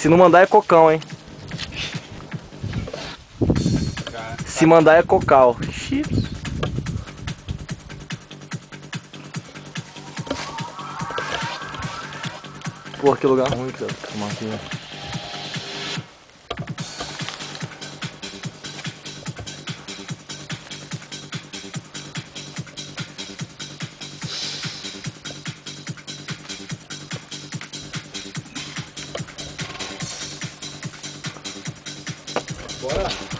Se não mandar é cocão, hein? Se mandar é cocal. Pô, que lugar ruim tá tomar aqui, Bora.